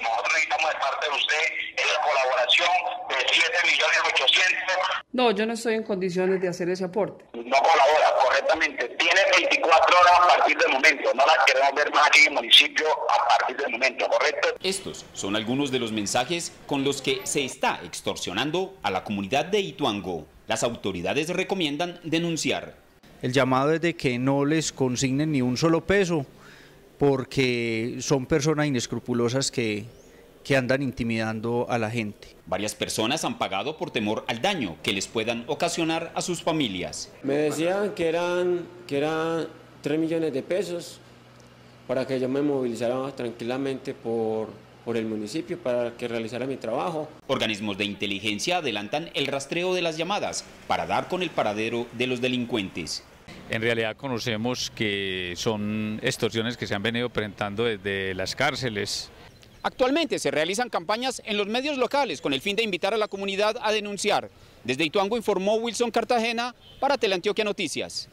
necesitamos de parte de usted es la colaboración de 7 millones 800. No, yo no estoy en condiciones de hacer ese aporte. No colabora correctamente. Tiene 24 horas a partir del momento. No las queremos ver más aquí en el municipio a partir del momento, ¿correcto? Estos son algunos de los mensajes con los que se está extorsionando a la comunidad de Ituango. Las autoridades recomiendan denunciar. El llamado es de que no les consignen ni un solo peso porque son personas inescrupulosas que, que andan intimidando a la gente. Varias personas han pagado por temor al daño que les puedan ocasionar a sus familias. Me decían que eran, que eran 3 millones de pesos para que yo me movilizara tranquilamente por, por el municipio para que realizara mi trabajo. Organismos de inteligencia adelantan el rastreo de las llamadas para dar con el paradero de los delincuentes. En realidad conocemos que son extorsiones que se han venido presentando desde las cárceles. Actualmente se realizan campañas en los medios locales con el fin de invitar a la comunidad a denunciar. Desde Ituango informó Wilson Cartagena para Teleantioquia Noticias.